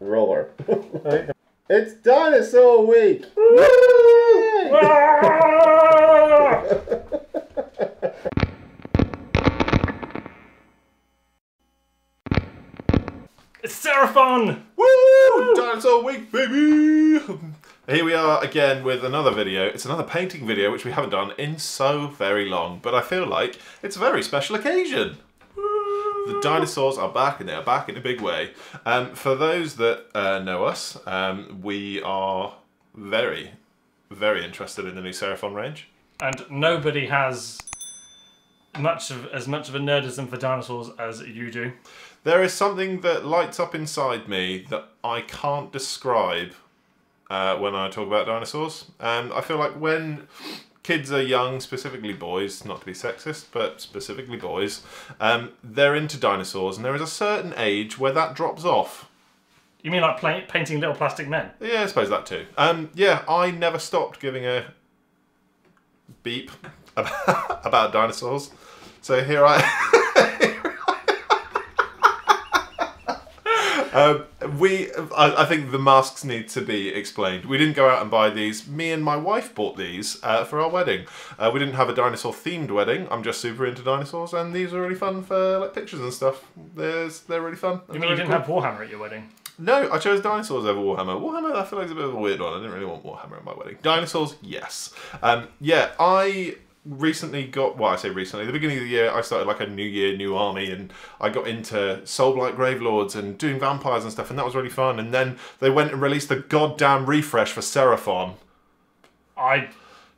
roar. it's dinosaur week! It's Seraphon! Woo! Dinosaur week, baby! Here we are again with another video. It's another painting video which we haven't done in so very long, but I feel like it's a very special occasion. The dinosaurs are back and they are back in a big way. Um, for those that uh, know us, um, we are very, very interested in the new Seraphon range. And nobody has much of as much of a nerdism for dinosaurs as you do. There is something that lights up inside me that I can't describe uh, when I talk about dinosaurs. And I feel like when kids are young, specifically boys, not to be sexist, but specifically boys, um, they're into dinosaurs, and there is a certain age where that drops off. You mean like pla- painting little plastic men? Yeah, I suppose that too. Um, yeah, I never stopped giving a beep about, about dinosaurs. So here I. Um, we, I, I, think the masks need to be explained. We didn't go out and buy these. Me and my wife bought these uh, for our wedding. Uh, we didn't have a dinosaur themed wedding. I'm just super into dinosaurs, and these are really fun for like pictures and stuff. There's, they're really fun. You mean you didn't cool. have Warhammer at your wedding? No, I chose dinosaurs over Warhammer. Warhammer, I feel like it's a bit of a weird one. I didn't really want Warhammer at my wedding. Dinosaurs, yes. Um, yeah, I recently got well I say recently the beginning of the year I started like a new year new army and I got into Soulblight Gravelords and doing vampires and stuff and that was really fun. And then they went and released the goddamn refresh for Seraphon. I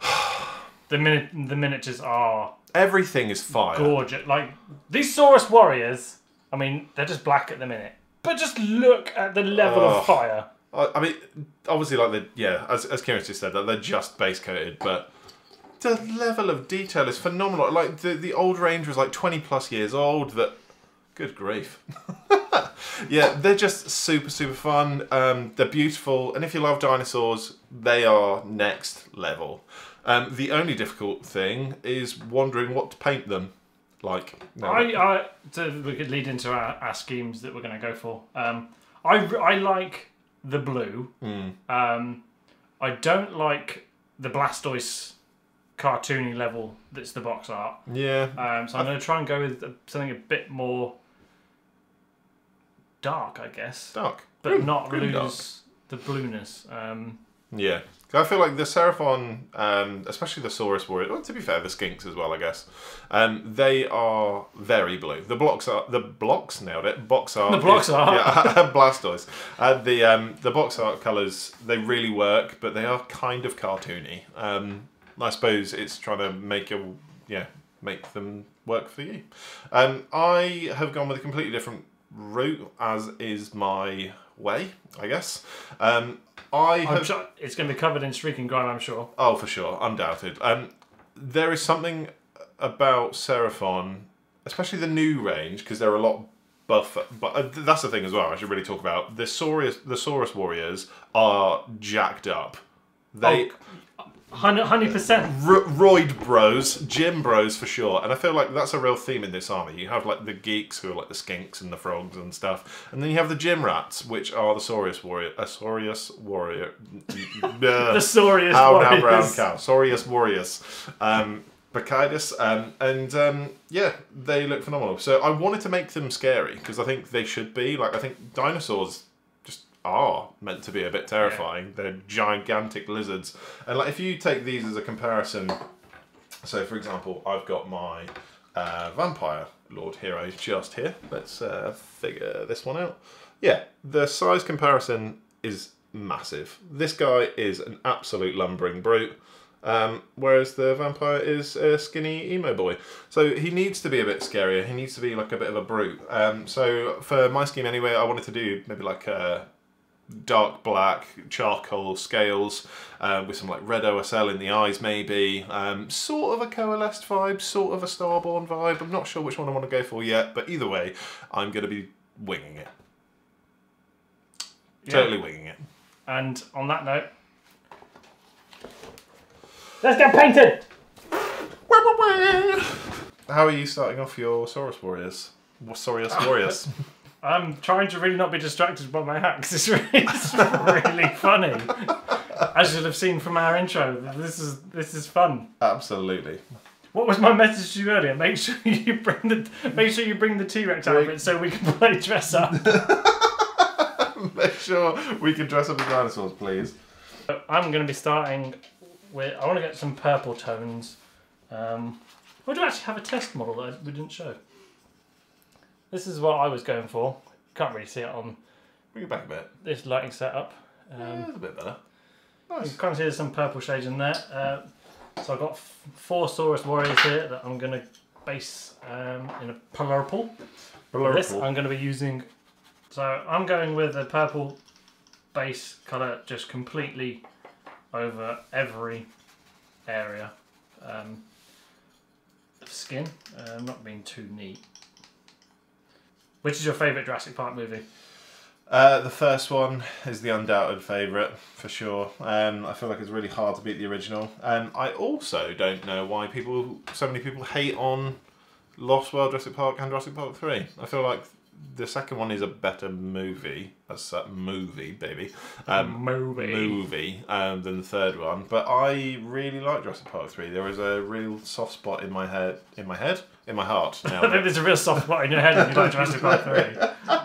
the minute the miniatures are everything is fire. gorgeous. Like these Saurus warriors I mean they're just black at the minute but just look at the level of fire. I, mean obviously like the yeah as, as Kieran just said that they're just base coated but the level of detail is phenomenal. Like the the old range was like twenty plus years old. That good grief. yeah, they're just super super fun. Um, they're beautiful, and if you love dinosaurs, they are next level. Um, the only difficult thing is wondering what to paint them like. No. I, I so we could lead into our, our schemes that we're going to go for. Um, I I like the blue. Mm. Um, I don't like the Blastoise cartoony level that's the box art. Yeah. Um, so I'm going to try and go with something a bit more dark, I guess. Dark. But not lose dark. the blueness. Um, yeah. I feel like the Seraphon, um, especially the Saurus Warrior, well, to be fair, the Skinks as well, I guess. Um, they are very blue. The blocks are the blocks nailed it. Box art. The blocks are yeah, Blastoise. Uh, the um, the box art colours they really work, but they are kind of cartoony. Um, I suppose it's trying to make a yeah make them work for you. Um, I have gone with a completely different route, as is my way, I guess. Um, I have... Sure it's going to be covered in streaking grime, I'm sure. Oh, for sure, undoubted. Um, there is something about Seraphon, especially the new range, because they're a lot buffer. But uh, that's the thing as well. I should really talk about the Saurus. The Saurus warriors are jacked up. They. Oh, Hundred percent. Roid bros, gym bros for sure, and I feel like that's a real theme in this army. You have like the geeks who are like the skinks and the frogs and stuff, and then you have the gym rats, which are the Saurius warrior, a Saurius warrior, the Saurius How warriors. now brown cow, Saurius warriors, um, Bacchidus, um, and um, yeah, they look phenomenal. So I wanted to make them scary because I think they should be. Like I think dinosaurs are meant to be a bit terrifying. They're gigantic lizards. And like if you take these as a comparison, so for example, I've got my uh, vampire lord hero just here. Let's uh, figure this one out. Yeah, the size comparison is massive. This guy is an absolute lumbering brute. Um, whereas the vampire is a skinny emo boy. So he needs to be a bit scarier. He needs to be like a bit of a brute. Um, so for my scheme anyway, I wanted to do maybe like a dark black charcoal scales uh, with some like red OSL in the eyes maybe. Um, sort of a coalesced vibe, sort of a starborn vibe. I'm not sure which one I want to go for yet, but either way, I'm going to be winging it. Yeah. Totally winging it. And on that note, let's get painted! How are you starting off your Saurus Warriors? Saurus Warriors? I'm trying to really not be distracted by my hacks. It's really, it's really funny. As you'll have seen from our intro, this is this is fun. Absolutely. What was my message to you earlier? Make sure you bring the make sure you bring the T Rex outfit so we can play dress up. Make sure we can dress up as dinosaurs, please. I'm going to be starting with. I want to get some purple tones. Um, we do actually have a test model that we didn't show. This is what I was going for. Can't really see it on Bring it back a bit. this lighting setup. Um, yeah, that's a bit better. You Nice. can see there's some purple shades in there. Uh, so I've got f- four Saurus Warriors here that I'm going to base um, in a purple. For This I'm going to be using. So I'm going with a purple base colour just completely over every area um, of skin. Uh, I'm not being too neat. Which is your favourite Jurassic Park movie? Uh, the first one is the undoubted favourite for sure. Um, I feel like it's really hard to beat the original. Um, I also don't know why people, so many people hate on Lost World, Jurassic Park, and Jurassic Park Three. I feel like the second one is a better movie, a a movie, baby, um, movie. movie um, than the third one. But I really like Jurassic Park Three. There is a real soft spot in my head, in my head, in my heart. I Now think there's a real soft spot in your head when you like Jurassic Park 3.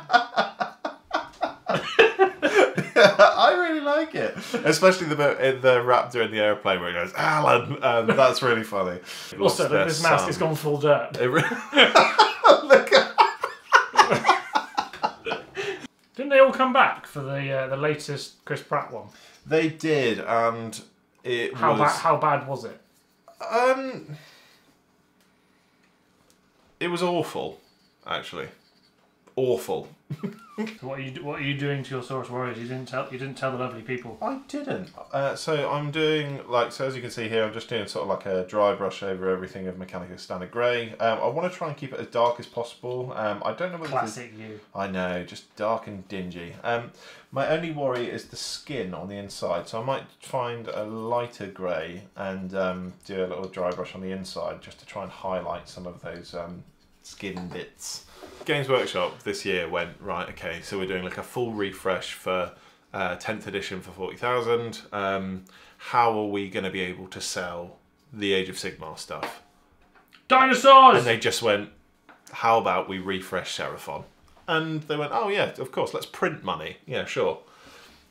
I really like it, especially the bit in the raptor in the airplane where he goes, "Alan," um, that's really funny. Also, this mask has gone full dirt. It re- Look at- Didn't they all come back for the uh, the latest Chris Pratt one? they did, and it How was bad? How bad was it? um, it was awful, actually, awful. So what are you What are you doing to your Saurus Warriors? You didn't tell. You didn't tell the lovely people. I didn't. Uh, so I'm doing like so as you can see here, I'm just doing sort of like a dry brush over everything of Mechanicus Standard Grey. Um, I want to try and keep it as dark as possible. Um, I don't know whether this is- Classic you. I know, just dark and dingy. Um, my only worry is the skin on the inside, so I might find a lighter grey and um, do a little dry brush on the inside just to try and highlight some of those um, skin bits. Games Workshop this year went right. Okay, so we're doing like a full refresh for uh, 10th edition for 40,000. Um, how are we going to be able to sell the Age of Sigmar stuff? Dinosaurs. And they just went, how about we refresh Seraphon? And they went, oh yeah, of course, let's print money. Yeah, sure.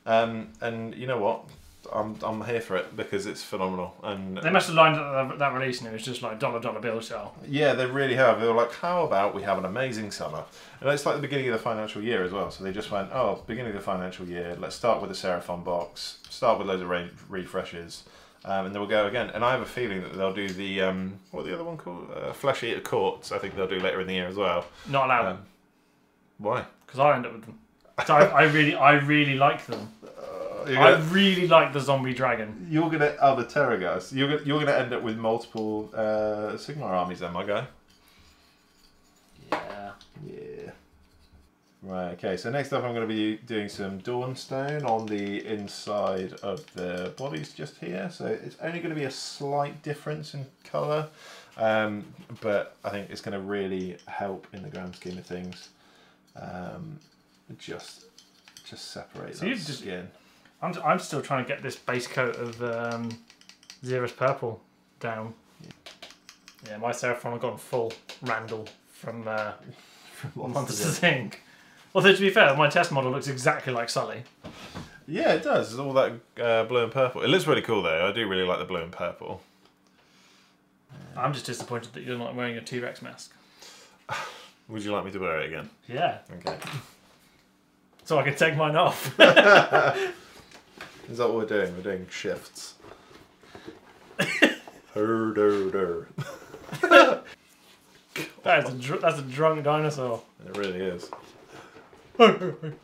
Um, and you know what? I'm, I'm here for it because it's phenomenal. And they must have lined up that, that release and it was just like dollar dollar bill sale. yeah, they really have. They were like, how about we have an amazing summer? And it's like the beginning of the financial year as well. So they just went, oh, beginning of the financial year, let's start with the Seraphon box, start with loads of re- refreshes, um, and then we'll go again. And I have a feeling that they'll do the, um, what the other one called? Uh, Flesh Eater Courts, I think they'll do later in the year as well. Not allowed Um, why? because I end up with them. I, I really I really like them. You're I really like the zombie dragon. you're gonna oh the Terrorgheist. You're gonna you're gonna end up with multiple uh, Sigmar armies then, my guy. Yeah. Yeah. Right. Okay. So next up, I'm going to be doing some Dawnstone on the inside of the bodies just here. So it's only going to be a slight difference in colour, um, but I think it's going to really help in the grand scheme of things. Um, just just separate So that you've just- skin. I'm, I'm still trying to get this base coat of um, Xereus purple down. Yeah, my Seraphon have gone full Randall from uh, Monsters Inc. Although to be fair, my test model looks exactly like Sully. Yeah, it does. It's all that uh, blue and purple. It looks really cool though. I do really like the blue and purple. I'm just disappointed that you're not wearing a T Rex mask. Would you like me to wear it again? Yeah, Okay. so I can take mine off. Is that what we're doing? We're doing shifts. Her, der, der. that is a dr- that's a drunk dinosaur. It really is. Are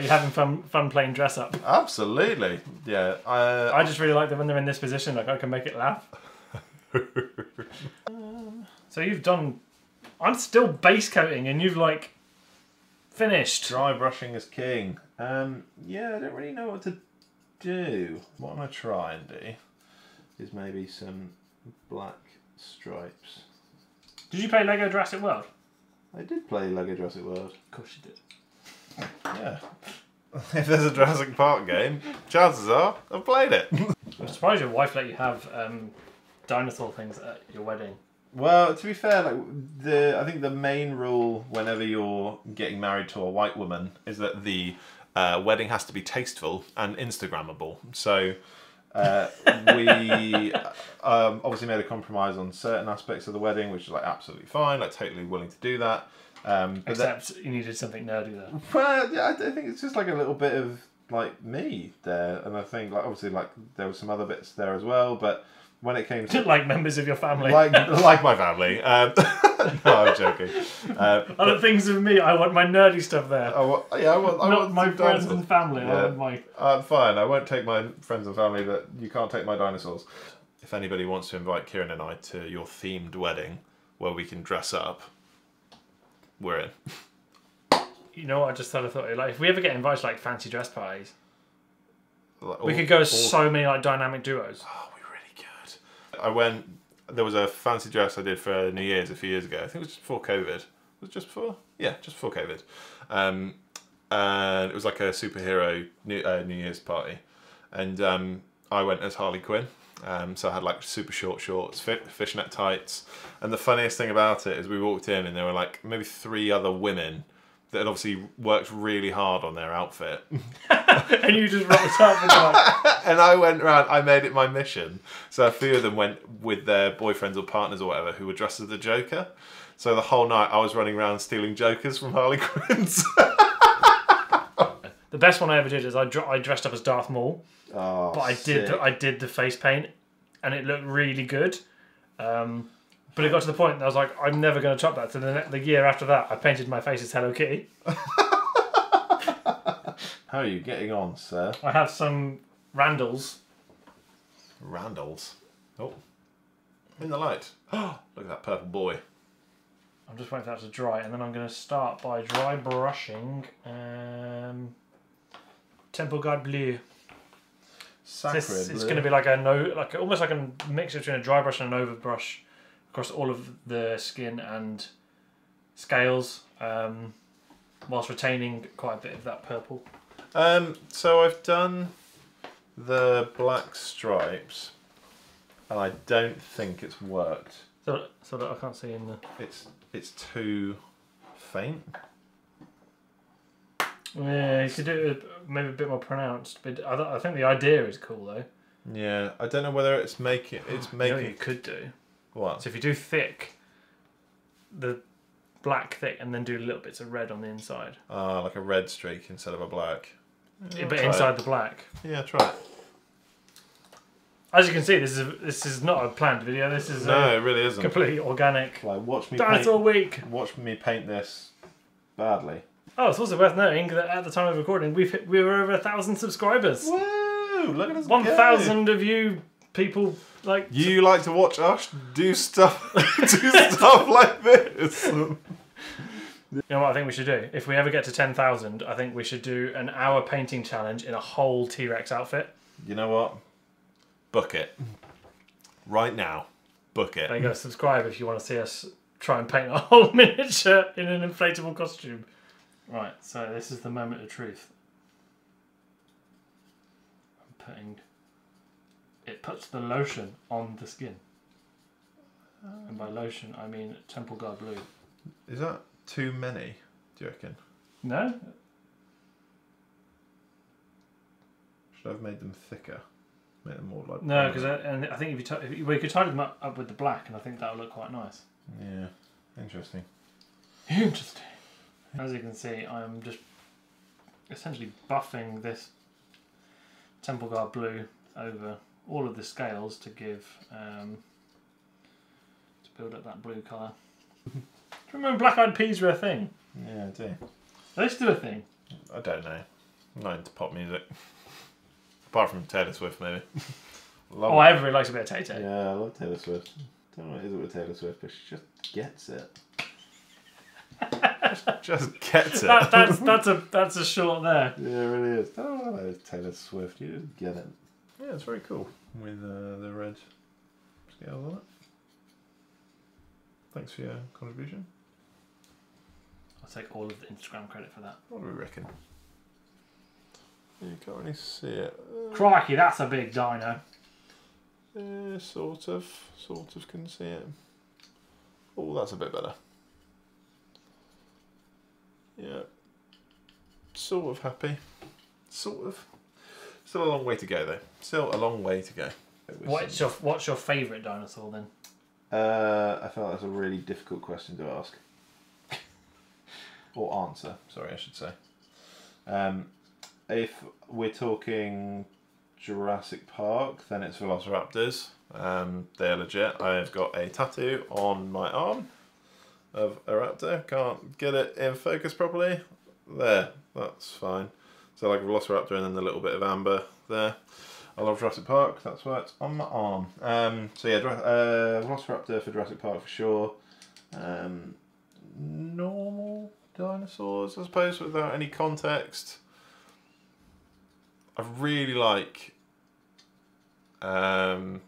you having fun fun playing dress up? Absolutely. Yeah. Uh, I just really like that when they're in this position, like I can make it laugh. so you've done. I'm still base coating, and you've like finished. dry brushing is king. Um, yeah, I don't really know what to do. What I'm going to try and do is maybe some black stripes. Did you play Lego Jurassic World? I did play Lego Jurassic World. Of course you did. Yeah. if there's a Jurassic Park game, chances are I've played it. I'm surprised your wife let you have um, dinosaur things at your wedding. Well, to be fair, like the I think the main rule whenever you're getting married to a white woman is that the uh, wedding has to be tasteful and Instagrammable. So uh, we um, obviously made a compromise on certain aspects of the wedding, which is like absolutely fine, like totally willing to do that. Um, but that- Except you needed something nerdy there. well, yeah, I I think it's just like a little bit of like me there, and I think like obviously like there were some other bits there as well, but when it came to like members of your family. like like my family, um, no, I'm joking. Uh, Other things of me, I want my nerdy stuff there. I wa- yeah, I want, I Not want my friends dinosaurs. and family. I Yeah. want my. Uh, fine, I won't take my friends and family, but you can't take my dinosaurs. If anybody wants to invite Kieran and I to your themed wedding where we can dress up, we're in. You know what? I just thought I thought like if we ever get invited to like fancy dress parties, Like, we could go all- as so many like dynamic duos. Oh, we really good. I went. There was a fancy dress I did for New Year's a few years ago. I think it was just before COVID. Was it just before? Yeah, just before COVID. Um, and it was like a superhero New, uh, New Year's party, and um, I went as Harley Quinn. Um, so I had like super short shorts, fi- fishnet tights, and the funniest thing about it is we walked in and there were like maybe three other women that had obviously worked really hard on their outfit. and you just rocked up and like, and I went around. I made it my mission. So a few of them went with their boyfriends or partners or whatever, who were dressed as the Joker. So the whole night I was running around stealing Jokers from Harley Quinns. the best one I ever did is I, dr- I dressed up as Darth Maul, oh, but I did the, I did the face paint, and it looked really good. Um, but it got to the point that I was like, I'm never going to top that. So the, the year after that, I painted my face as Hello Kitty. How are you getting on, sir? I have some Randalls. Randall's. Oh, in the light. Oh, look at that purple boy. I'm just waiting for that to dry, and then I'm going to start by dry brushing um, Temple Guard Blue. Sacred. This it's blue. going to be like a no, like almost like a mixture between a dry brush and an overbrush across all of the skin and scales, um, whilst retaining quite a bit of that purple. Um, so I've done the black stripes, and I don't think it's worked. So, so that I can't see in the. It's it's too faint. Yeah, you could do it maybe a bit more pronounced, but I, th- I think the idea is cool though. Yeah, I don't know whether it's making it's You know you could do. What. So if you do thick, the black thick, and then do little bits of red on the inside, Ah, like a red streak instead of a black. Yeah, but inside it. the black. Yeah, try it. As you can see, this is a, this is not a planned video. This is No, a it really isn't. completely organic Like, watch me dinosaur week. paint. Watch me paint this badly. Oh, it's also worth noting that at the time of recording, we've hit, we were over a thousand subscribers. Woo! Look at us thousand of you people like. You like to watch us do stuff, do stuff like this. You know what I think we should do? If we ever get to ten thousand, I think we should do an hour painting challenge in a whole T Rex outfit. You know what? Book it. Right now. Book it. There you go. Subscribe if you want to see us try and paint a whole miniature in an inflatable costume. Right. So this is the moment of truth. I'm putting. It puts the lotion on the skin. Oh. And by lotion, I mean Temple Guard Blue. Is that too many, do you reckon? No? Should I have made them thicker? Make them more like. No, because I, and I think if you, t- if you we could tidy them up, up with the black, and I think that would look quite nice. Yeah, interesting. Interesting. As you can see, I'm just essentially buffing this Temple Guard blue over all of the scales to give um, to build up that blue colour. Do you remember black eyed peas were a thing? Yeah, I do. They still a thing. I don't know. I'm not into pop music. Apart from Taylor Swift, maybe. Oh, everybody likes a bit of Tay Tay. Yeah, I love Taylor Swift. don't know what it is with Taylor Swift, but she just gets it. just gets it. That, that's that's a that's a short there. Yeah, it really is. I don't know about Taylor Swift. You just get it. Yeah, it's very cool with uh, the red scales on it. Thanks for your contribution. I'll take all of the Instagram credit for that. What do we reckon? You can't really see it. Uh, Crikey, that's a big dino. uh, sort of, sort of can see it. Oh, that's a bit better. Yeah. Sort of happy. Sort of. Still a long way to go though. Still a long way to go. What's your What's your favourite dinosaur then? Uh, I felt that's a really difficult question to ask. or answer, sorry, I should say. Um, if we're talking Jurassic Park, then it's Velociraptors. Um, they're legit. I've got a tattoo on my arm of a raptor. Can't get it in focus properly. There, that's fine. So like a Velociraptor and then the little bit of amber there. I love Jurassic Park. That's why it's on my arm. Um, so yeah, uh, Velociraptor for Jurassic Park for sure. Um, normal dinosaurs, I suppose, without any context. I really like, um,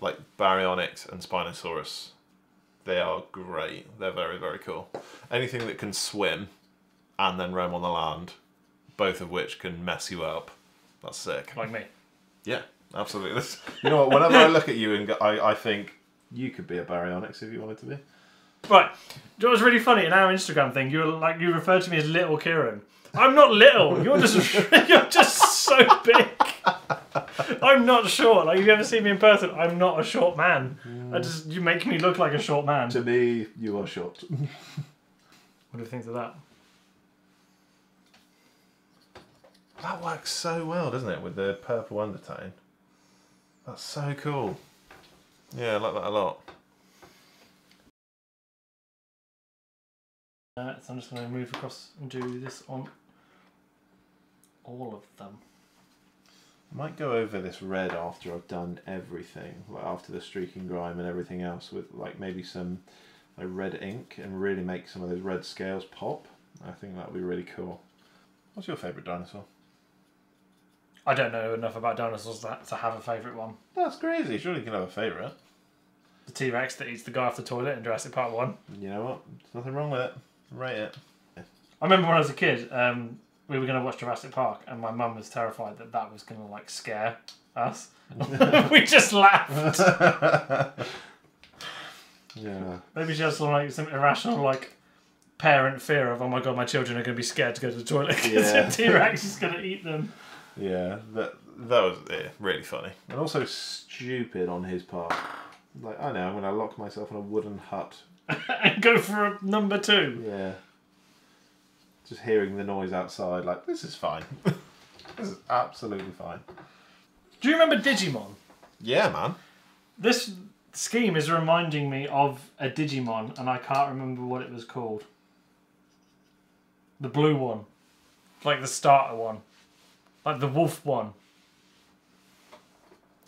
like Baryonyx and Spinosaurus. They are great. They're very very cool. Anything that can swim, and then roam on the land, both of which can mess you up. That's sick. Like me. Yeah, absolutely. This, you know what? Whenever I look at you and go, I, I think you could be a baryonyx if you wanted to be. Right. You know what's really funny in our Instagram thing? You were like you referred to me as little Kieran. I'm not little. You're just you're just so big. I'm not short. Like if you ever see me in person, I'm not a short man. I just you make me look like a short man. To me, you are short. What do you think of that? That works so well, doesn't it, with the purple undertone? That's so cool. Yeah, I like that a lot. Uh, so I'm just going to move across and do this on all of them. I might go over this red after I've done everything, like after the streaking grime and everything else, with like maybe some like red ink and really make some of those red scales pop. I think that would be really cool. What's your favourite dinosaur? I don't know enough about dinosaurs to, to have a favourite one. That's crazy. Surely you can have a favourite. The T Rex that eats the guy off the toilet in Jurassic Park 1. You know what? There's nothing wrong with it. Rate it. I remember when I was a kid, um, we were going to watch Jurassic Park, and my mum was terrified that that was going to like scare us. we just laughed. Yeah. Maybe she has some like some irrational like parent fear of oh my god, my children are going to be scared to go to the toilet because yeah. T Rex is going to eat them. Yeah. That that was yeah, really funny. And also stupid on his part. Like, I know, I'm going to lock myself in a wooden hut. and go for a number two. Yeah. Just hearing the noise outside, like, this is fine. this is absolutely fine. Do you remember Digimon? Yeah, man. This scheme is reminding me of a Digimon, and I can't remember what it was called. The blue one, like the starter one, like the wolf one.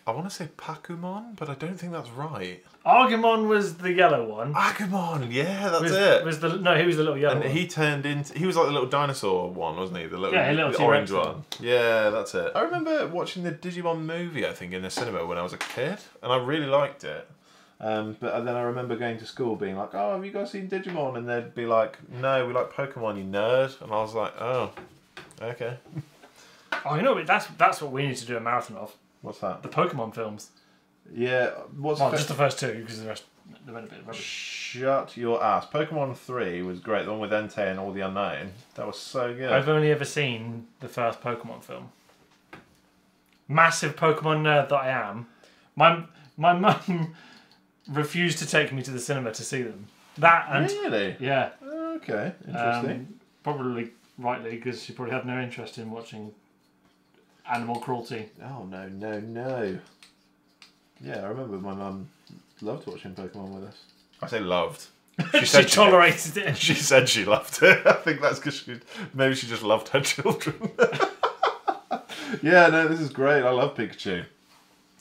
I want to say Pakumon, but I don't think that's right. Agumon was the yellow one. Agumon, yeah, that's Was, it. was the no? He was the little yellow and one. he turned into he was like the little dinosaur one, wasn't he? The little, Yeah, little the orange one. one. Yeah, that's it. I remember watching the Digimon movie, I think, in the cinema when I was a kid, and I really liked it. Um, but then I remember going to school being like, "Oh, have you guys seen Digimon?" And they'd be like, "No, we like Pokemon, you nerd." And I was like, "Oh, okay. Oh, you know? That's that's what we need to do a marathon of What's that?" the Pokemon films. Yeah, what's Well, fa- just the first two because the rest they went a bit rubbish. Shut your ass. Pokemon 3 was great. The one with Entei and all the Unown. That was so good. I've only ever seen the first Pokemon film. Massive Pokemon nerd that I am. My my mum refused to take me to the cinema to see them. That and Really? yeah, Okay, interesting. um, probably rightly because she probably had no interest in watching animal cruelty. oh, no, no, no. Yeah, I remember my mum loved watching Pokemon with us. I say loved. She, said she- tolerated it. She said she loved it. I think that's because she maybe she just loved her children. yeah, no, this is great. I love Pikachu.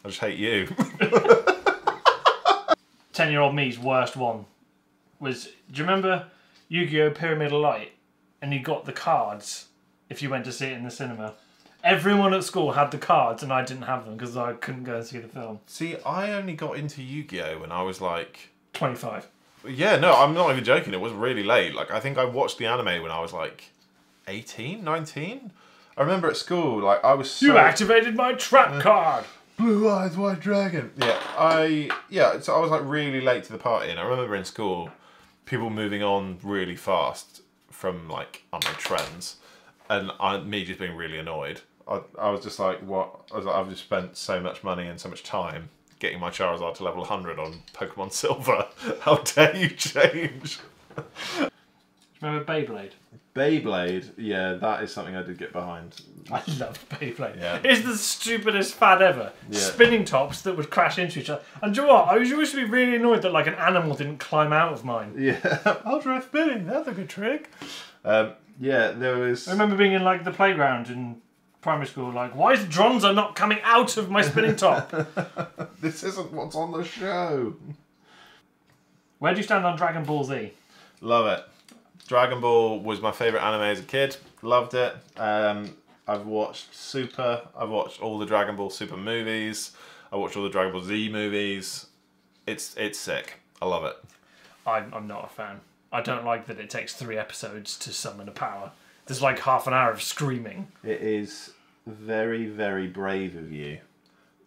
I just hate you. Ten year old me's worst one was. Do you remember Yu-Gi-Oh! Pyramid of Light? And you got the cards if you went to see it in the cinema. Everyone at school had the cards, and I didn't have them because I couldn't go and see the film. See, I only got into Yu-Gi-Oh when I was like Twenty-five. yeah, no, I'm not even joking. It was really late. Like, I think I watched the anime when I was like 18, 19. I remember at school, like, I was so. You activated my trap mm. card. Blue eyes white dragon. Yeah, I yeah. So I was like really late to the party, and I remember in school, people moving on really fast from like unknown trends, and I, me just being really annoyed. I, I was just like, what? I was like, I've just spent so much money and so much time getting my Charizard to level 100 on Pokemon Silver. How dare you change? Remember Beyblade? Beyblade, yeah, that is something I did get behind. I love Beyblade. Yeah. It's the stupidest fad ever. Yeah. Spinning tops that would crash into each other. And do you know what? I was used to be really annoyed that like an animal didn't climb out of mine. Yeah, ultra spinning. That's a good trick. Um, yeah, there was. I remember being in like the playground in primary school, like, why is Dranzer not coming out of my spinning top? This isn't what's on the show. Where do you stand on Dragon Ball Z? Love it. Dragon Ball was my favorite anime as a kid. Loved it. Um, I've watched Super. I've watched all the Dragon Ball Super movies. I watched all the Dragon Ball Z movies. It's it's sick. I love it. I'm, I'm not a fan. I don't like that it takes three episodes to summon a power. There's like half an hour of screaming. It is very very brave of you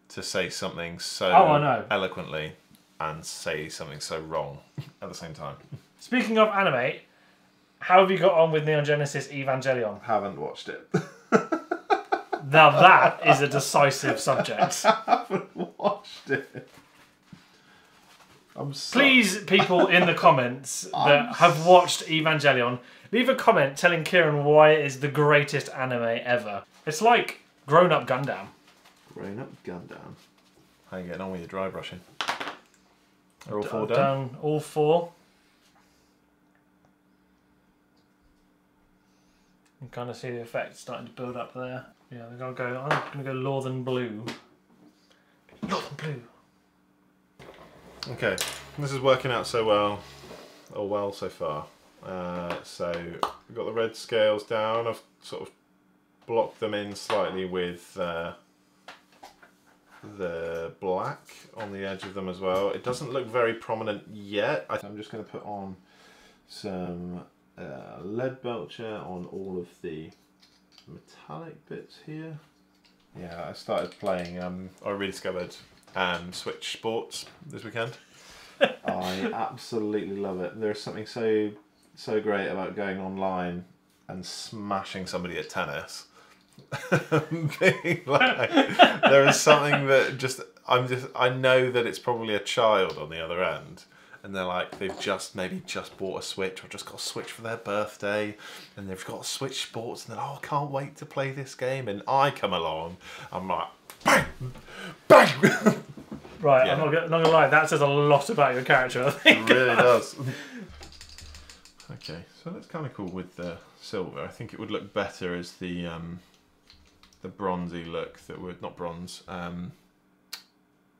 to say something so Oh, I know. eloquently and say something so wrong at the same time. Speaking of anime, how have you got on with Neon Genesis Evangelion? Haven't watched it. Now that is a decisive subject. haven't watched it. I'm so- Please, people in the comments that have watched Evangelion, leave a comment telling Kieran why it is the greatest anime ever. It's like grown up Gundam. Grown up Gundam. How you getting on with your dry brushing? Are all 4 I've done? done all four. You can kind of see the effect starting to build up there. Yeah, I'm gonna go. I'm gonna go Northern Blue. Northern Blue. Okay, this is working out so well, or well so far. Uh, so we've got the red scales down. I've sort of blocked them in slightly with uh, the black on the edge of them as well. It doesn't look very prominent yet. I'm just going to put on some uh, lead belcher on all of the metallic bits here. Yeah, I started playing. Um, I rediscovered um, Switch Sports this weekend. I absolutely love it. There's something so so great about going online and smashing somebody at tennis. Like, there is something that just I'm just I know that it's probably a child on the other end. And they're like, they've just maybe just bought a Switch or just got a Switch for their birthday, and they've got a Switch Sports, and they're oh, I can't wait to play this game. And I come along, I'm like, bang, bang. Right, Yeah. I'm not gonna, not gonna lie. That says a lot about your character. I think. It really does. okay, so that's kind of cool with the silver. I think it would look better as the um, the bronzy look that would not bronze. Um,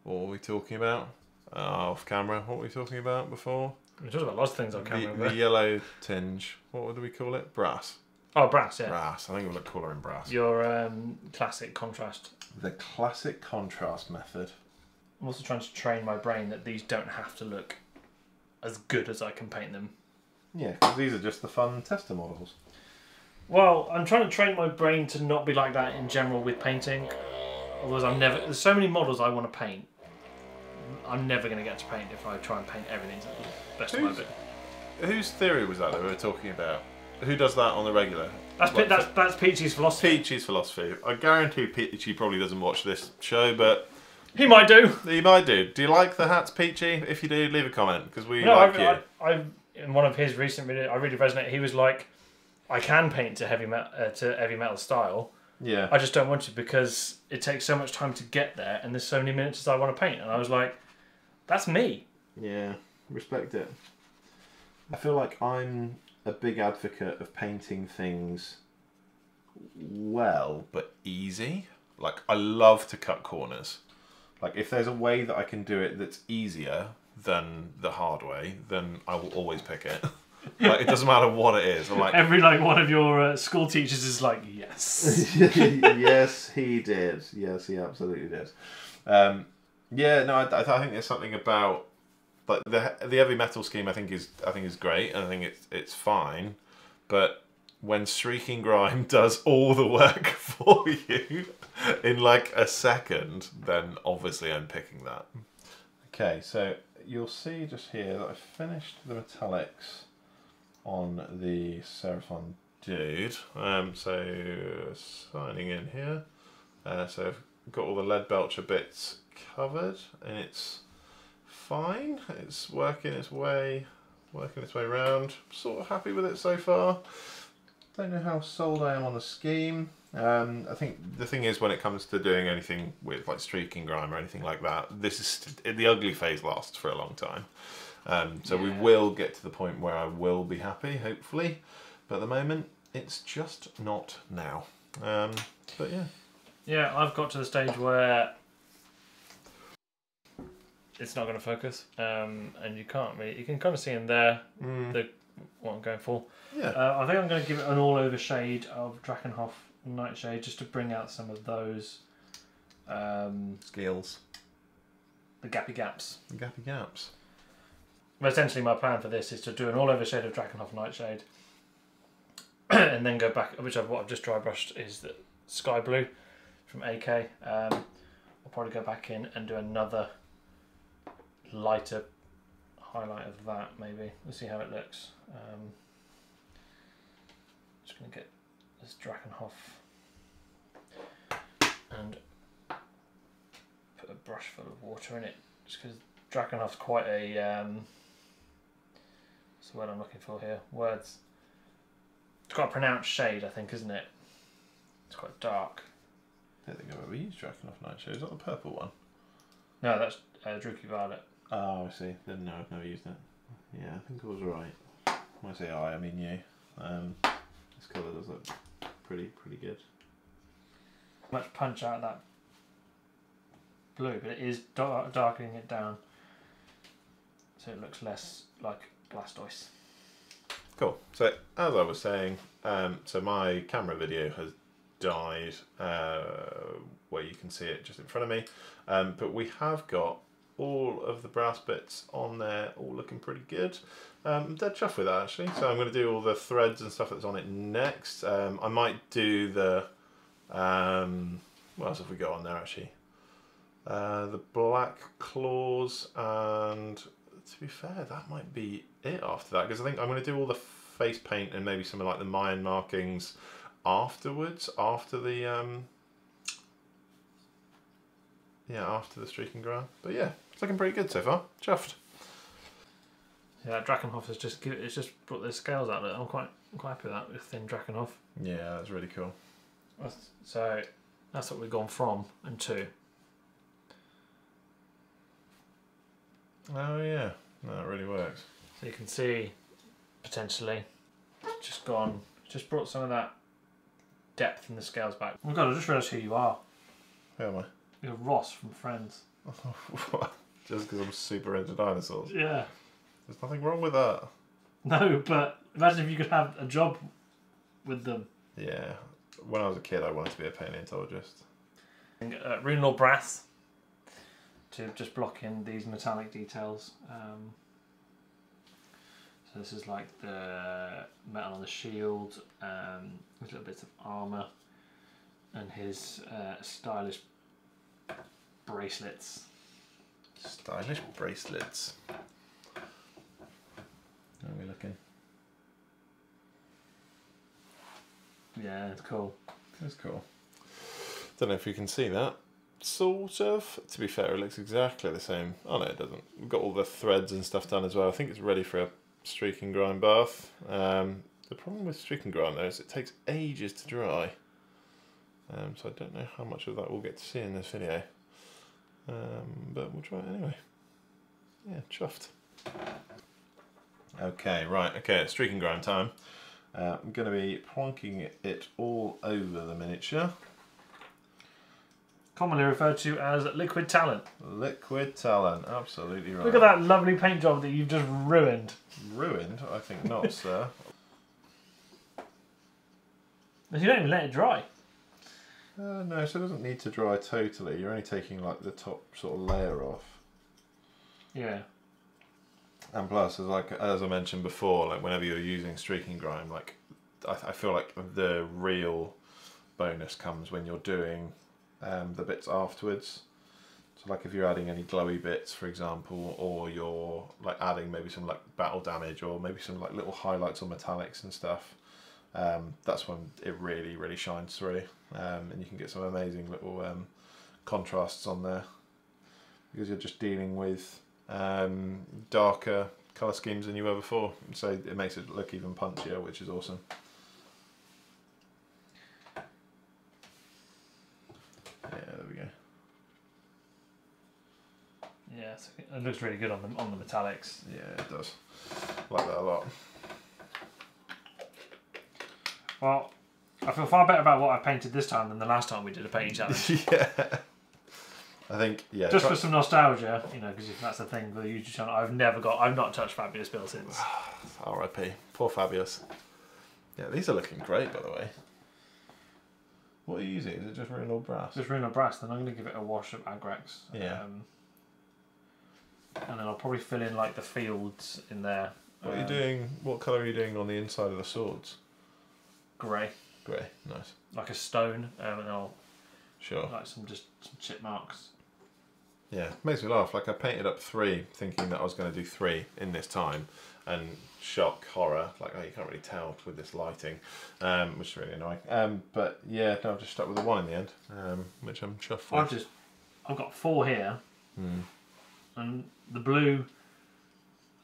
what were we talking about? Uh, off camera, what were we talking about before? We talked about lots of things on camera. the but- yellow tinge. What do we call it? Brass. Oh, brass. Yeah. Brass. I think it would look cooler in brass. Your um, classic contrast. The classic contrast method. I'm also trying to train my brain that these don't have to look as good as I can paint them. Yeah, because these are just the fun tester models. Well, I'm trying to train my brain to not be like that in general with painting. Otherwise, I'm never. There's so many models I want to paint. I'm never going to get to paint if I try and paint everything to the best of my Who's- ability. Whose theory was that that we were talking about? Who does that on the regular? That's Like, that's that's Peachy's philosophy. Peachy's philosophy. I guarantee Peachy probably doesn't watch this show, but He might do. he might do. Do you like the hats, Peachy? If you do, leave a comment because we No, like I, you. I, I, in one of his recent videos, I really resonate. He was like, "I can paint to heavy metal, uh, to heavy metal style. yeah. I just don't want to because it takes so much time to get there, and there's so many miniatures I want to paint." And I was like, "That's me." Yeah, respect it. I feel like I'm a big advocate of painting things well but easy. Like I love to cut corners. Like if there's a way that I can do it that's easier than the hard way, then I will always pick it. like it doesn't matter what it is. I'm like, Every like one of your uh, school teachers is like, "Yes." yes, he did. Yes, he absolutely did. Um, yeah, no, I, I think there's something about but the the heavy metal scheme I think is I think is great and I think it's it's fine, but when Streaking Grime does all the work for you in like a second, then obviously I'm picking that. Okay, so you'll see just here that I finished the metallics on the Seraphon dude. Um, so signing in here. Uh, so I've got all the lead belcher bits covered and it's fine. It's working its way, working its way around. Sort of happy with it so far. Don't know how sold I am on the scheme. Um, I think the thing is when it comes to doing anything with like streaking grime or anything like that, this is the ugly phase lasts for a long time. Um, so yeah. we will get to the point where I will be happy, hopefully. But at the moment, it's just not now. Um, but yeah. Yeah, I've got to the stage where it's not going to focus, um, and you can't really. You can kind of see in there mm. the what I'm going for. Yeah. Uh, I think I'm going to give it an all-over shade of Drakenhof Nightshade just to bring out some of those um, scales, the gappy gaps. The gappy gaps. But essentially, my plan for this is to do an all-over shade of Drakenhof Nightshade, and then go back. Which I've, what I've just dry brushed is the sky blue from AK. Um, I'll probably go back in and do another lighter highlight of that. Maybe Let's see how it looks. Um, just gonna get this Drakenhof and put a brush full of water in it, just because Drakenhof's quite a um, what's the word I'm looking for here? Words. It's quite a pronounced shade, I think, isn't it? It's quite dark. I don't think I've ever used Drakenhof Nightshade. Is that the purple one? No, that's uh, Violet. Oh, I see. Then no, I've never used it. Yeah, I think I was right. When I say I, I mean you. Um, this colour does look pretty, pretty good. Much punch out of that blue, but it is dark darkening it down so it looks less like Blastoise. Cool. So as I was saying, um, so my camera video has died uh, where you can see it just in front of me, um, but we have got all of the brass bits on there, all looking pretty good. Um, I'm dead chuffed with that actually. So I'm going to do all the threads and stuff that's on it next. Um, I might do the, um, what else have we got on there actually? Uh, the black claws and to be fair, that might be it after that because I think I'm going to do all the face paint and maybe some of like the Mayan markings afterwards, after the um, yeah, after the streaking grime. But yeah, it's looking pretty good so far. Chuffed. Yeah, Drakenhof has just give, it's just brought the scales out. I'm quite I'm quite happy with that with thin Drakenhof. Yeah, that's really cool. So that's what we've gone from and to. Oh yeah, that really works. So you can see potentially just gone, just brought some of that depth in the scales back. Oh my god, I just realised who you are. Who am I? You're Ross from Friends. Just because I'm super into dinosaurs. Yeah. There's nothing wrong with that. No, but imagine if you could have a job with them. Yeah. When I was a kid, I wanted to be a paleontologist. Uh, Runelord brass to just block in these metallic details. Um, so this is like the metal on the shield, um, little bits of armour, and his uh, stylish bracelets. Stylish bracelets. How are we looking? Yeah, it's cool. It's cool. Don't know if you can see that. Sort of. To be fair, it looks exactly the same. Oh no, it doesn't. We've got all the threads and stuff done as well. I think it's ready for a streaking grime bath. Um, the problem with streaking grime though is it takes ages to dry. Um, so I don't know how much of that we'll get to see in this video. Um, but we'll try it anyway. Yeah, chuffed. Okay, right, okay, it's streaking grime time. Uh, I'm going to be plonking it all over the miniature. Commonly referred to as liquid talent. Liquid talent, absolutely right. Look at that lovely paint job that you've just ruined. Ruined? I think not, sir. You don't even let it dry. Uh, no, so it doesn't need to dry totally. You're only taking like the top sort of layer off. Yeah. And plus, as like as I mentioned before, like whenever you're using streaking grime, like I, I feel like the real bonus comes when you're doing um, the bits afterwards. So like if you're adding any glowy bits, for example, or you're like adding maybe some like battle damage or maybe some like little highlights or metallics and stuff, um, that's when it really really shines through, um, and you can get some amazing little um, contrasts on there because you're just dealing with um, darker color schemes than you were before. So it makes it look even punchier, which is awesome. Yeah, there we go. Yeah, it looks really good on the on the metallics. Yeah, it does. Like that a lot. Well, I feel far better about what I painted this time than the last time we did a painting challenge. yeah. I think yeah. Just for some nostalgia, you know, because that's the thing with the YouTube channel. I've never got, I've not touched Fabulous Bill since. R.I.P. Poor Fabius. Yeah, these are looking great, by the way. What are you using? Is it just real old brass? Just Runelord Brass, then I'm going to give it a wash of Agrax. Yeah. Um, and then I'll probably fill in like the fields in there. What are you Um, doing? What colour are you doing on the inside of the swords? Grey, Grey. Nice. like a stone, um, and I'll Sure. like some just some chip marks. Yeah, makes me laugh. Like I painted up three, thinking that I was going to do three in this time, and shock horror. Like oh, you can't really tell with this lighting, um, which is really annoying. Um, but yeah, no, I've just stuck with the one in the end, um, which I'm chuffed I've with. just, I've got four here, Hmm. and the blue.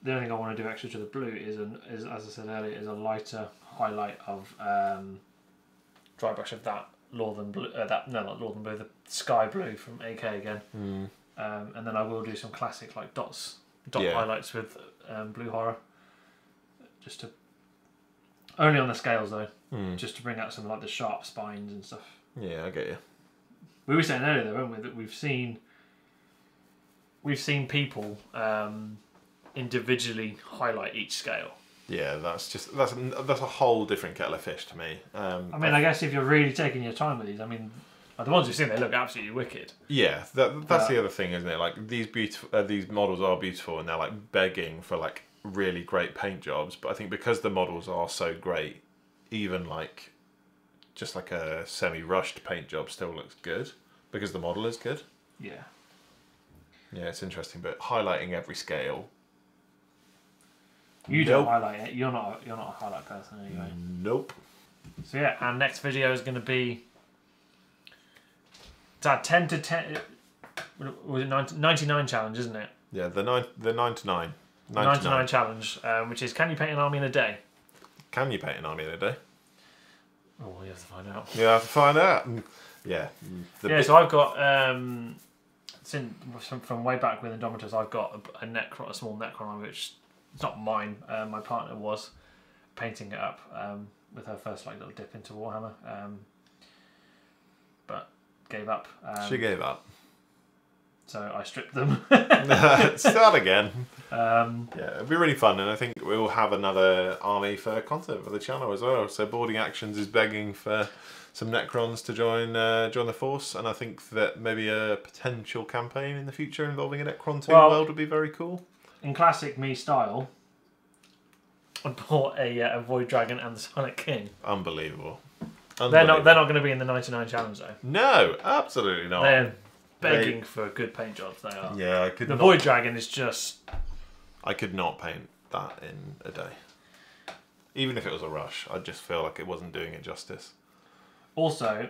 The only thing I want to do extra to the blue is an is as I said earlier is a lighter highlight of um, dry brush of that northern blue. Uh, that no, not northern blue. The sky blue from AK again. Hmm. Um, and then I will do some classic like dots, dot Yeah. highlights with um, blue horror, just to only on the scales though, Hmm. just to bring out some like the sharp spines and stuff. Yeah, I get you. We were saying earlier, though, weren't we, that we've seen we've seen people um, individually highlight each scale. Yeah, that's just that's that's a whole different kettle of fish to me. Um, I mean, I guess if you're really taking your time with these, I mean, the ones you've seen, they look absolutely wicked. Yeah, that, that's the other thing, isn't it? Like these beautiful, uh, these models are beautiful, and they're like begging for like really great paint jobs. But I think because the models are so great, even like just like a semi-rushed paint job still looks good because the model is good. Yeah. Yeah, it's interesting, but highlighting every scale, You Nope. don't highlight it. You're not. A, you're not a highlight person anyway. nope. So yeah, our next video is going to be. It's our ten to ten. Was it 90, 99 challenge, isn't it? Yeah, the nine, the nine to nine, nine, Nine to nine. nine challenge, um, which is can you paint an army in a day? Can you paint an army in a day? Oh, we have to find out. You have to find out. Yeah, the yeah, so I've got um, since from, from way back with Indomitus, I've got a, a Necron, a small Necron army, which not mine. Uh, my partner was painting it up um, with her first like little dip into Warhammer, um, but gave up. Um, she gave up. so I stripped them. Start again. um, Yeah, it'd be really fun, and I think we'll have another army for content for the channel as well. So Boarding Actions is begging for some Necrons to join uh, join the force, and I think that maybe a potential campaign in the future involving a Necron tomb Well- world would be very cool. In classic me style, I bought a, uh, a Void Dragon and the Silent King. Unbelievable. They're not. They're not going to be in the ninety nine challenge though. No, absolutely not. They're begging for good paint jobs. They are. yeah, I could The not, Void Dragon is just I could not paint that in a day. Even if it was a rush, I just feel like it wasn't doing it justice. also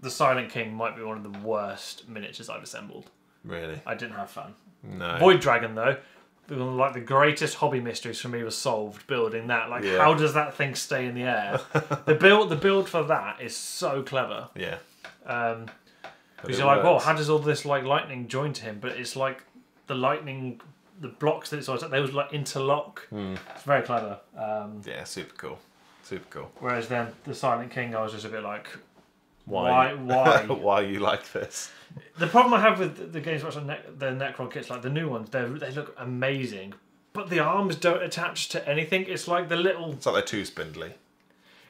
the Silent King might be one of the worst miniatures I've assembled. Really, I didn't have fun. no. Void Dragon though, the- like the greatest hobby mysteries for me was solved building that. Like, Yeah. how does that thing stay in the air? the build, the build for that is so clever. Yeah. Um, because you're like, well, how does all this like lightning join to him? But it's like the lightning, the blocks that it's always they was like interlock. Hmm. It's very clever. Um, Yeah, super cool. Super cool. whereas then the Silent King, I was just a bit like, Why? why, why? Why you like this? the problem I have with the- Games Workshop ne- the Necron kits, like the new ones, they they look amazing, but the arms don't attach to anything. It's like the little It's like they're too spindly.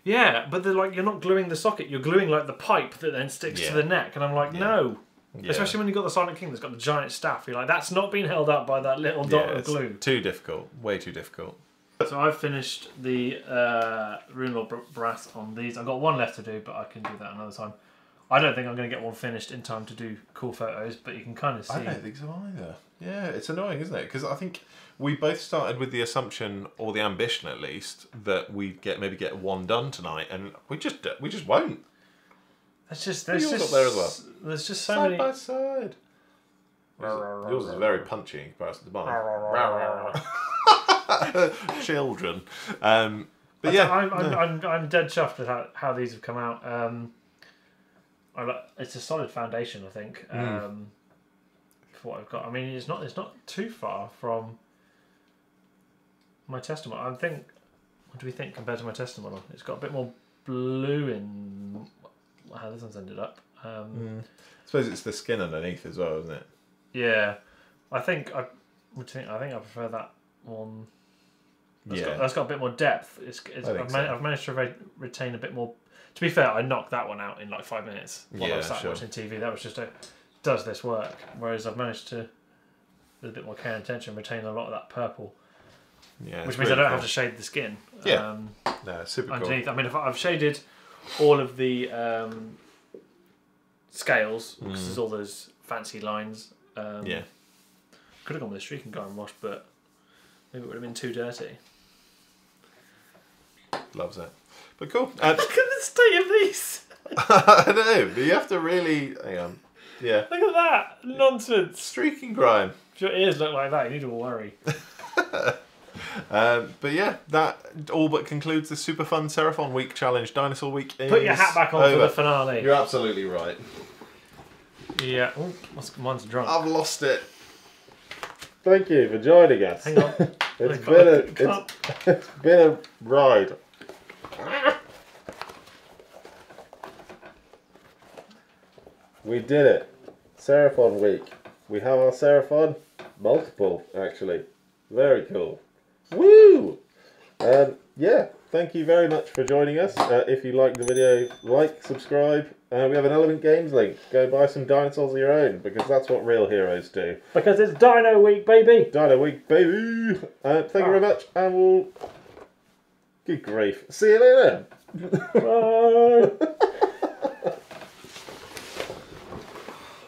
yeah, but they're like you're not gluing the socket, you're gluing like the pipe that then sticks Yeah. to the neck, and I'm like, no, Yeah. Especially when you've got the Silent King that's got the giant staff. You're like, that's not been held up by that little dot Yeah, of it's glue. too difficult. Way too difficult. So I've finished the uh, Rune Lord Br- Brass on these. I've got one left to do, but I can do that another time. I don't think I'm going to get one finished in time to do cool photos, but you can kind of see. I don't think so either. Yeah, it's annoying, isn't it? Because I think we both started with the assumption, or the ambition at least, that we'd get maybe get one done tonight, and we just we just won't. That's just there's yours just up there as well? There's just so side many. by side. Yours, yours is very punchy in comparison to mine. Children. Um, but yeah, I'm, I'm. I'm, I'm dead chuffed with how, how these have come out. Um, I like, it's a solid foundation, I think, Hmm. um, for what I've got. I mean, it's not it's not too far from my testimony. I think. What do we think compared to my testimony? It's got a bit more blue in how this one's ended up. Um, I suppose it's the skin underneath as well, isn't it? Yeah, I think I would think I think I prefer that one. That's yeah. got, that's got a bit more depth. It's, it's I've, man- so. I've managed to re- retain a bit more. To be fair, I knocked that one out in like five minutes while I was sat sure. watching TV. That was just a does this work? Whereas I've managed to, with a bit more care and attention, retain a lot of that purple, yeah. which means I don't cool. have to shade the skin. Yeah. Um, No, super cool. underneath. I mean, if I've shaded all of the um, scales because there's all those fancy lines. Um, Mm. Yeah. Could have gone with a streaking garden wash, but maybe it would have been too dirty. Loves it. But cool. Uh, Look at the state of these. I know, but you have to really hang on. Yeah. Look at that nonsense. Streaking grime. If your ears look like that, you need to worry. Um, but yeah, that all but concludes the super fun Seraphon Week challenge. Dinosaur Week is Put your hat back on over. for the finale. You're absolutely right. Yeah. Oh, what's- mine's drunk. I've lost it. Thank you for joining us. Hang on. It's been a it's, it's been a ride. We did it. Seraphon week. We have our Seraphon. Multiple, actually. Very cool. Woo! Um, yeah, thank you very much for joining us. Uh, if you liked the video, like, subscribe. Uh, we have an Element Games link. Go buy some dinosaurs of your own because that's what real heroes do. Because it's Dino Week, baby. Dino Week, baby. Uh, thank you very much, and we'll. Good grief. See you later. Bye.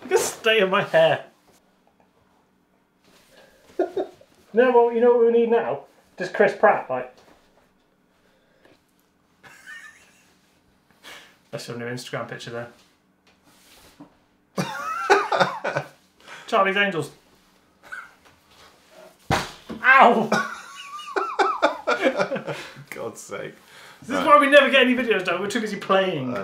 The state of my hair. no, well, you know what we need now? Just Chris Pratt, like. That's your new Instagram picture there. Charlie's Angels. Ow! God's sake. This is why we never get any videos done. We're too busy playing. Uh,